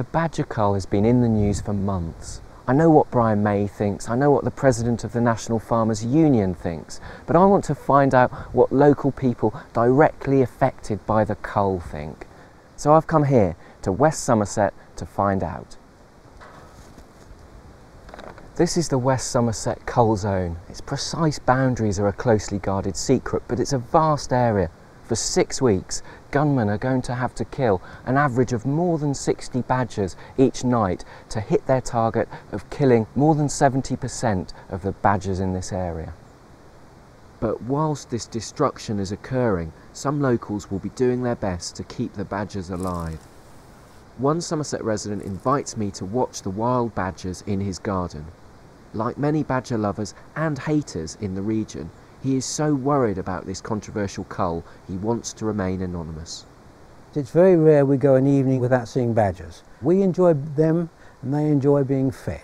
The badger cull has been in the news for months. I know what Brian May thinks, I know what the president of the National Farmers Union thinks, but I want to find out what local people directly affected by the cull think. So I've come here to West Somerset to find out. This is the West Somerset Cull Zone. Its precise boundaries are a closely guarded secret, but it's a vast area. For six weeks, gunmen are going to have to kill an average of more than 60 badgers each night to hit their target of killing more than 70% of the badgers in this area. But whilst this destruction is occurring, some locals will be doing their best to keep the badgers alive. One Somerset resident invites me to watch the wild badgers in his garden. Like many badger lovers and haters in the region, he is so worried about this controversial cull, he wants to remain anonymous. It's very rare we go an evening without seeing badgers. We enjoy them and they enjoy being fed.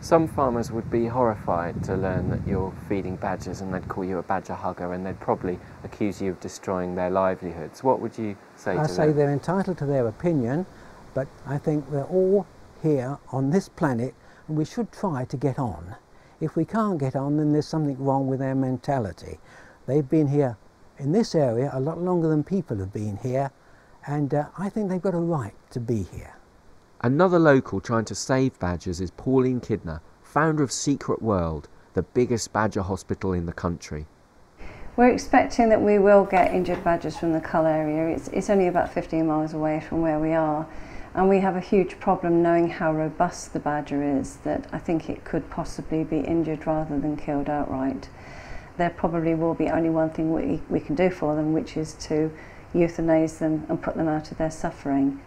Some farmers would be horrified to learn that you're feeding badgers and they'd call you a badger hugger and they'd probably accuse you of destroying their livelihoods. What would you say to them? I say them? they're entitled to their opinion, but I think we're all here on this planet and we should try to get on. If we can't get on, then there's something wrong with their mentality. They've been here in this area a lot longer than people have been here, and uh, I think they've got a right to be here. Another local trying to save badgers is Pauline Kidner, founder of Secret World, the biggest badger hospital in the country. We're expecting that we will get injured badgers from the Cull area. It's, it's only about 15 miles away from where we are. And we have a huge problem knowing how robust the badger is that I think it could possibly be injured rather than killed outright. There probably will be only one thing we, we can do for them, which is to euthanize them and put them out of their suffering.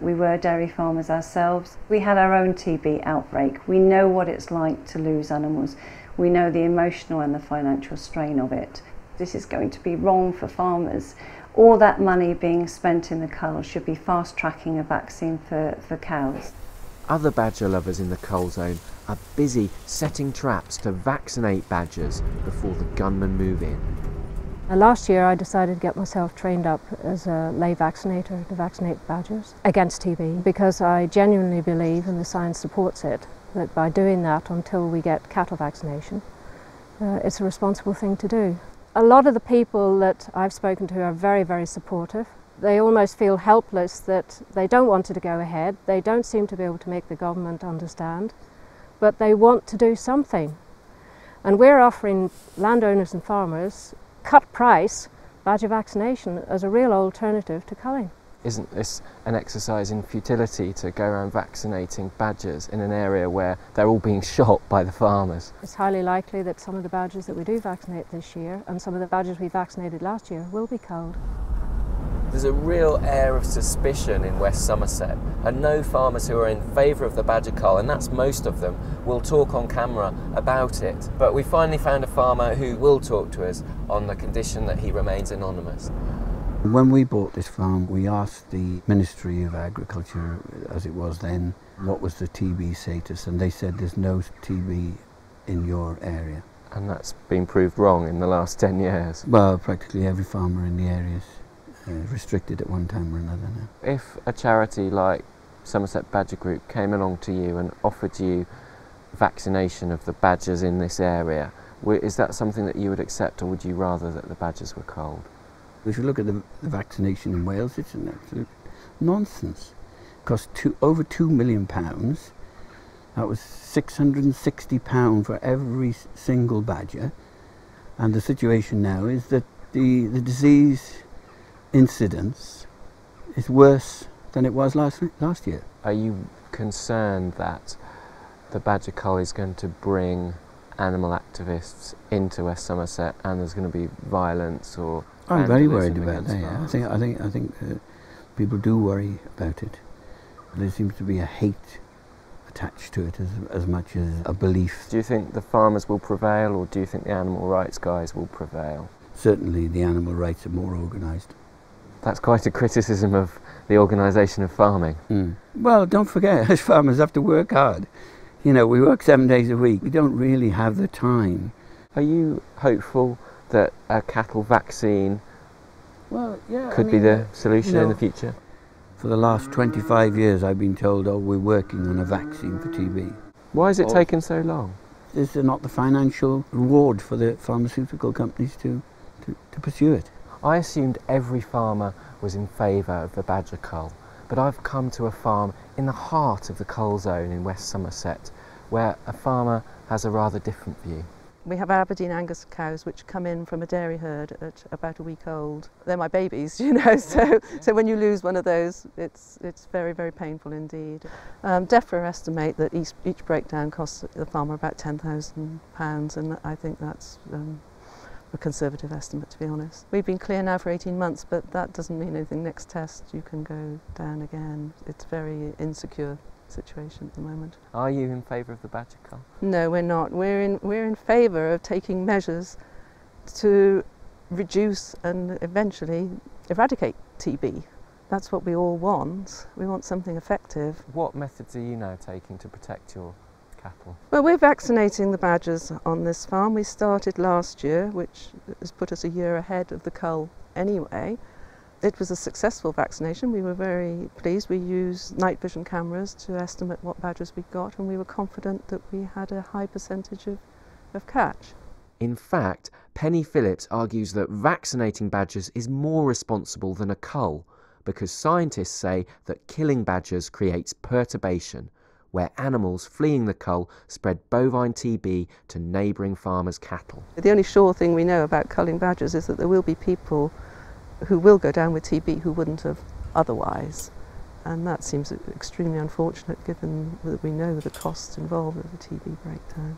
We were dairy farmers ourselves. We had our own TB outbreak. We know what it's like to lose animals. We know the emotional and the financial strain of it. This is going to be wrong for farmers. All that money being spent in the cull should be fast tracking a vaccine for, for cows. Other badger lovers in the cull zone are busy setting traps to vaccinate badgers before the gunmen move in. Uh, Last year I decided to get myself trained up as a lay vaccinator to vaccinate badgers against TB because I genuinely believe, and the science supports it, that by doing that until we get cattle vaccination, uh, it's a responsible thing to do. A lot of the people that I've spoken to are very, very supportive. They almost feel helpless that they don't want it to go ahead. They don't seem to be able to make the government understand, but they want to do something. And we're offering landowners and farmers cut price badger vaccination as a real alternative to culling. Isn't this an exercise in futility to go around vaccinating badgers in an area where they're all being shot by the farmers? It's highly likely that some of the badgers that we do vaccinate this year and some of the badgers we vaccinated last year will be culled. There's a real air of suspicion in West Somerset, and no farmers who are in favour of the badger cull, and that's most of them, will talk on camera about it. But we finally found a farmer who will talk to us on the condition that he remains anonymous. When we bought this farm, we asked the Ministry of Agriculture, as it was then, what was the TB status, and they said there's no TB in your area. And that's been proved wrong in the last 10 years. Well, practically every farmer in the area is uh, restricted at one time or another now. If a charity like Somerset Badger Group came along to you and offered you vaccination of the badgers in this area, is that something that you would accept, or would you rather that the badgers were culled? If you look at the, the vaccination in Wales, it's an absolute nonsense. It cost two, over two million pounds. That was 660 pound for every single badger. And the situation now is that the, the disease incidence is worse than it was last last year. Are you concerned that the badger cull is going to bring animal activists into West Somerset and there's going to be violence or I'm very worried about that. Yeah. I think I think I think uh, people do worry about it. There seems to be a hate attached to it as as much as a belief. Do you think the farmers will prevail or do you think the animal rights guys will prevail? Certainly, the animal rights are more organised. That's quite a criticism of the organisation of farming. Mm. Well, don't forget, as farmers have to work hard. You know, we work seven days a week. We don't really have the time. Are you hopeful that a cattle vaccine Well, yeah. could be the uh, solution you in the future? For the last 25 years, I've been told, oh, we're working on a vaccine for TB. Why has it Oh. taken so long? Is there not the financial reward for the pharmaceutical companies to, to, to pursue it? I assumed every farmer was in favour of the badger cull, but I've come to a farm in the heart of the cull zone in West Somerset where a farmer has a rather different view. We have Aberdeen Angus cows which come in from a dairy herd at about a week old. They're my babies, you know, so, so when you lose one of those, it's, it's very, very painful indeed. Um, DEFRA estimate that each, each breakdown costs the farmer about £10,000 and I think that's um, a conservative estimate to be honest. We've been clear now for 18 months but that doesn't mean anything. Next test you can go down again. It's very insecure situation at the moment. Are you in favour of the badger cull? No, we're not. We're in, we're in favour of taking measures to reduce and eventually eradicate TB. That's what we all want. We want something effective. What methods are you now taking to protect your cattle? Well, we're vaccinating the badgers on this farm. We started last year, which has put us a year ahead of the cull anyway. It was a successful vaccination. We were very pleased. We used night vision cameras to estimate what badgers we got, and we were confident that we had a high percentage of, of catch. In fact, Penny Phillips argues that vaccinating badgers is more responsible than a cull because scientists say that killing badgers creates perturbation, where animals fleeing the cull spread bovine TB to neighbouring farmers' cattle. The only sure thing we know about culling badgers is that there will be people who will go down with TB who wouldn't have otherwise. And that seems extremely unfortunate given that we know the costs involved with a TB breakdown.